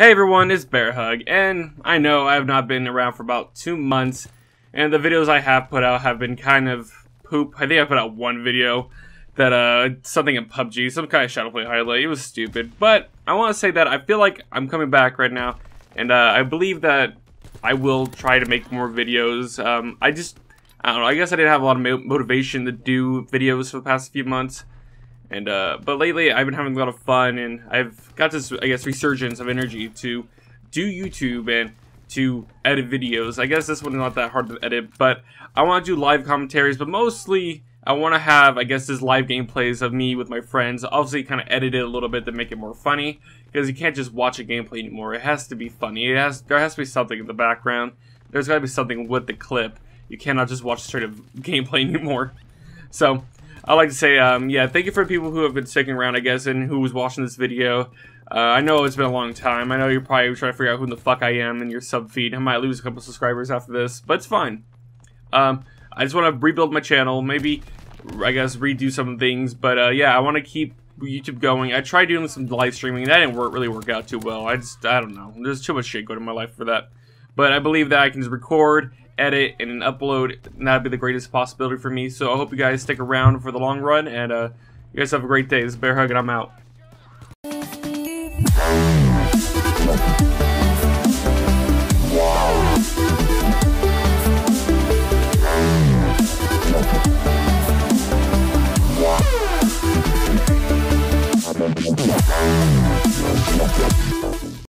Hey everyone, it's Bear Hug, and I know I have not been around for about two months, and the videos I have put out have been kind of poop. I think I put out one video that, uh, something in PUBG, some kind of Shadowplay highlight. It was stupid, but I want to say that I feel like I'm coming back right now, and, uh, I believe that I will try to make more videos. Um, I just, I don't know, I guess I didn't have a lot of motivation to do videos for the past few months. And uh, but lately I've been having a lot of fun, and I've got this I guess resurgence of energy to do YouTube and to edit videos. I guess this one is not that hard to edit, but I want to do live commentaries, but mostly I want to have I guess this live gameplays of me with my friends. Obviously, kind of edit it a little bit to make it more funny because you can't just watch a gameplay anymore. It has to be funny. It has there has to be something in the background. There's got to be something with the clip. You cannot just watch straight of gameplay anymore. So I'd like to say, um, yeah, thank you for people who have been sticking around, I guess, and who was watching this video. Uh, I know it's been a long time. I know you're probably trying to figure out who the fuck I am in your sub feed. I might lose a couple subscribers after this, but it's fine. Um, I just want to rebuild my channel, maybe, I guess, redo some things, but uh, yeah, I want to keep YouTube going. I tried doing some live streaming, that didn't work, really work out too well. I just, I don't know. There's too much shit going in my life for that. But I believe that I can just record edit and upload, that'd be the greatest possibility for me. So I hope you guys stick around for the long run, and uh, you guys have a great day. This is Bear Hug, and I'm out.